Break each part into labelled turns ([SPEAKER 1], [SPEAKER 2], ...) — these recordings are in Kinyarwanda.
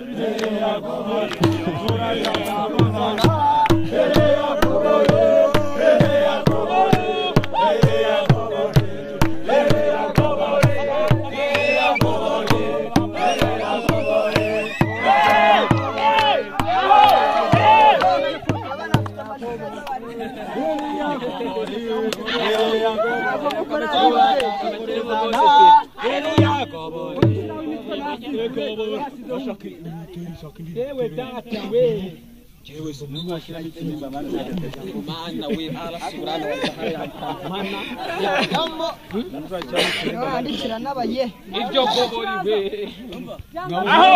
[SPEAKER 1] Ele agora, a agora, ele bandikira n'abaye iryo gobori we aho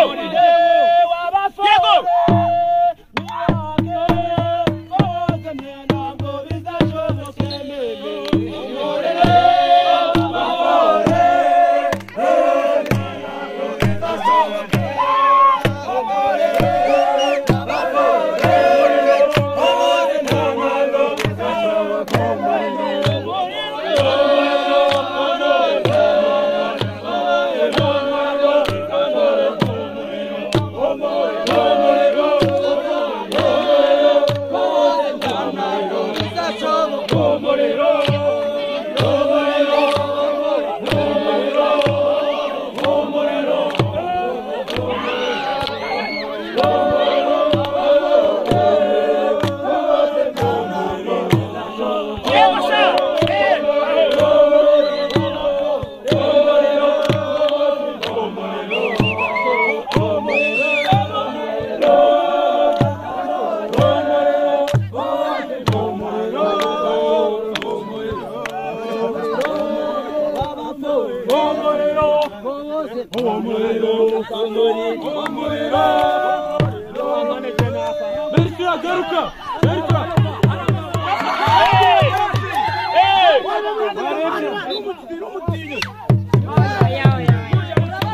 [SPEAKER 1] Mertura, Garuka! Mertura!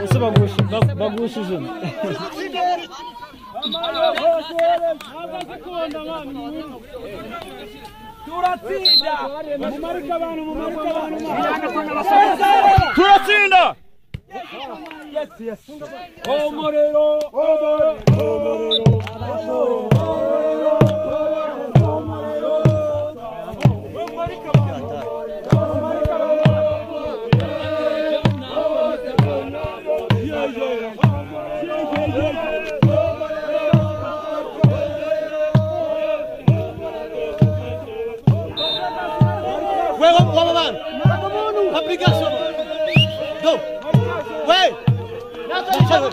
[SPEAKER 2] Nasıl bakıyorsun? Bak bakıyorsun.
[SPEAKER 1] Turatsinda! Mumarika bana, mumarika bana.
[SPEAKER 2] Turatsinda! Yes,
[SPEAKER 1] yes. Oh, Morero. Oh, Morero. Oh, Morero. Oh, Morero. Yeah, yeah. Sabe?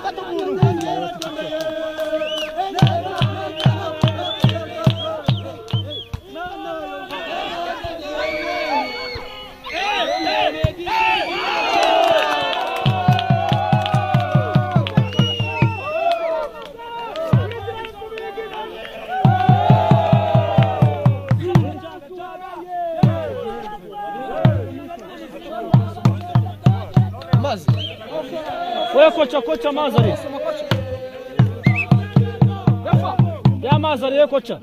[SPEAKER 2] koça mazari. Ya mazari ya koça.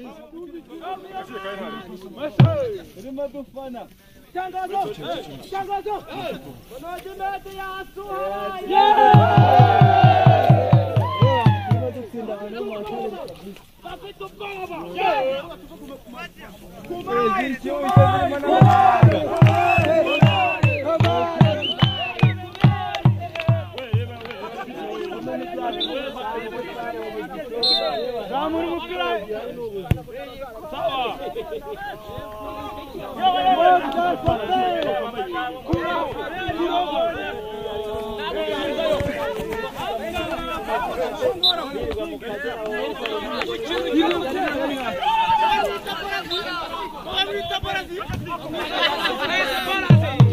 [SPEAKER 1] Rima dufana. Tangazo! Tangazo! Banoji mete ya asuha! Yeah! Presidente, hoje está na Yağmur'u mutlular. Sağ ol.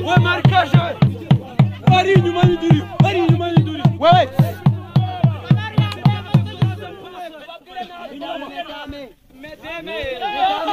[SPEAKER 1] Vai marcar, Marinho, Marinho Durinho, Marinho, Marinho Durinho. Vai, vai. Medeme. Medeme. Medeme.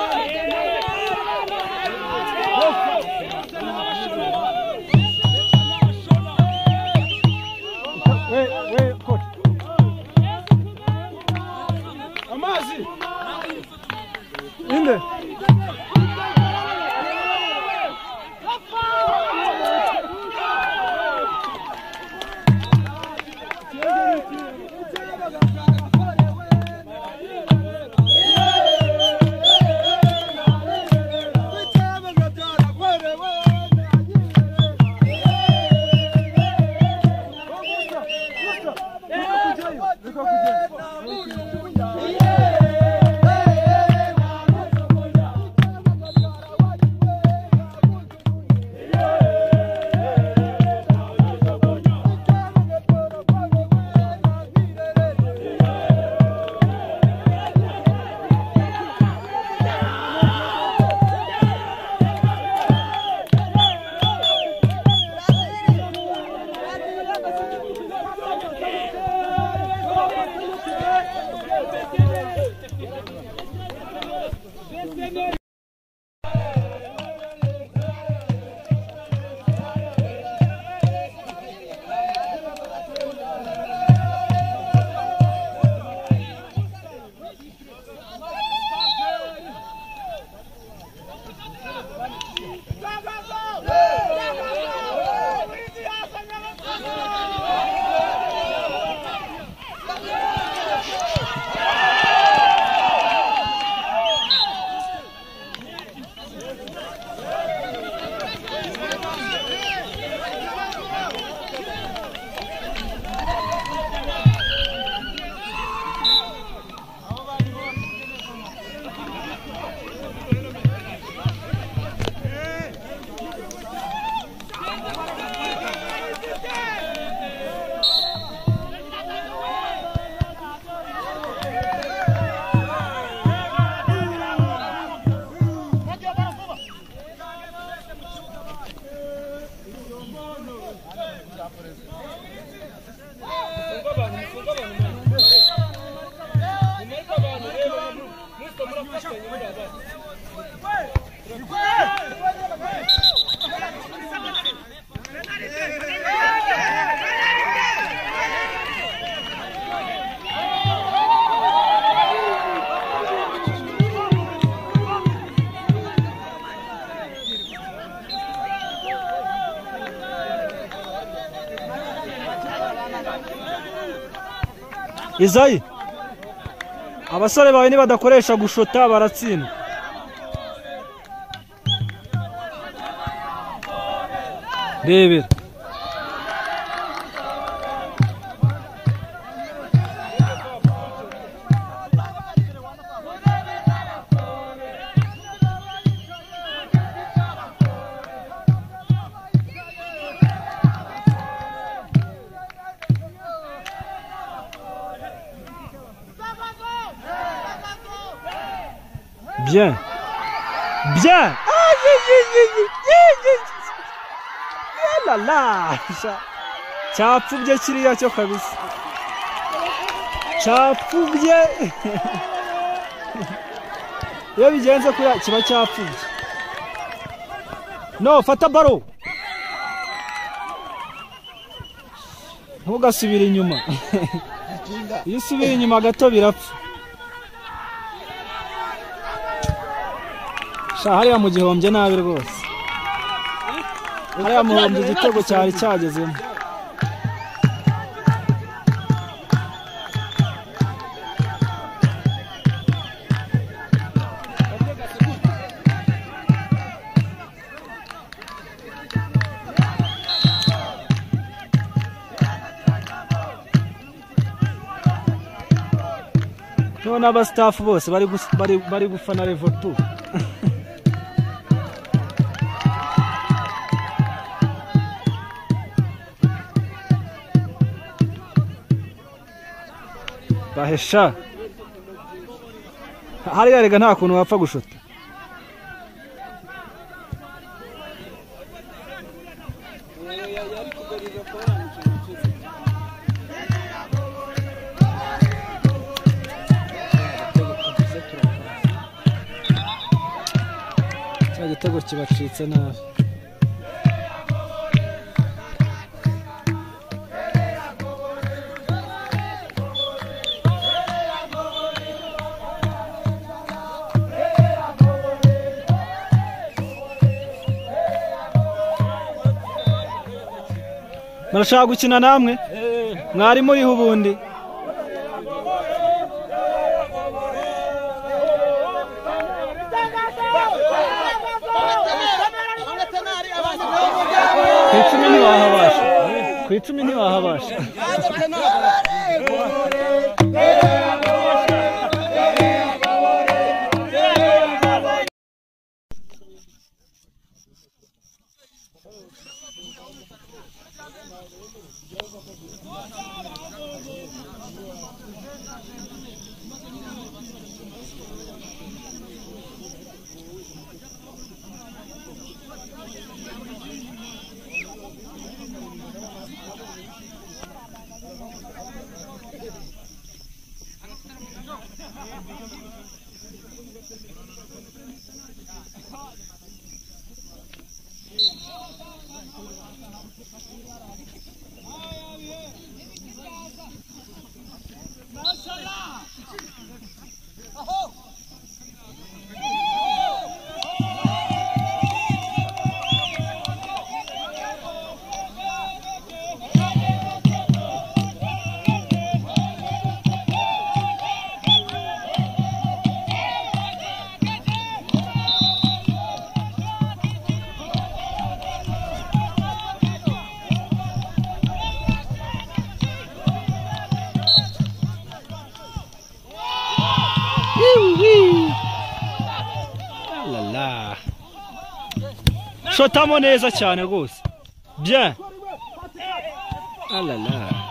[SPEAKER 1] confidence.
[SPEAKER 2] Izayi abasore bawe nibadakoresha gushota baratsindwa rebera Gdzie? Gdzie? A, nie, nie, nie, nie, nie, nie, nie, la, la. Czapu gdzie czyli ja ciochem jest. Czapu gdzie? Ja widziałem co kura. No, fata baro. ntugasubire inyuma iyo usubiye inyuma gato birapfa hariya mu gihombye nabi rwose. Hariya muhombye igitego cyari cyagezemo. None abasitafu bose bari gus- bari- bari bahesha hariya rega nta kuntu wapfa gushuta cya gitego kibacitse nabi. Murashaka gukina namwe? Mwari muriho ubundi. Ku icumi ntiwahabasha ku icumi ntiwahabasha shotamo neza cyane rwose. Bien. Ah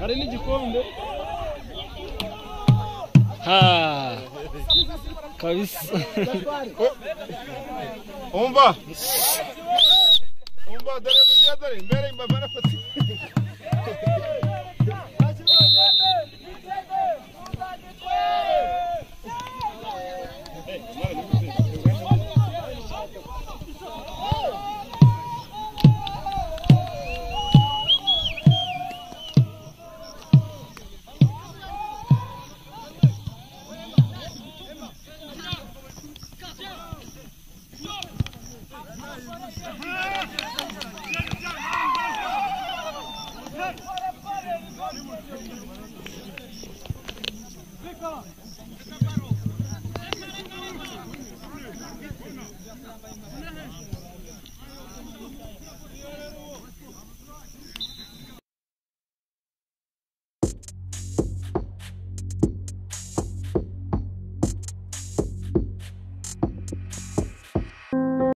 [SPEAKER 2] Harili jikombe. Ha. Kabisa.
[SPEAKER 1] Umva. Umva dore Vem mbere imbabara fati.